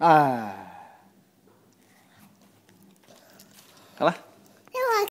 哎。好了。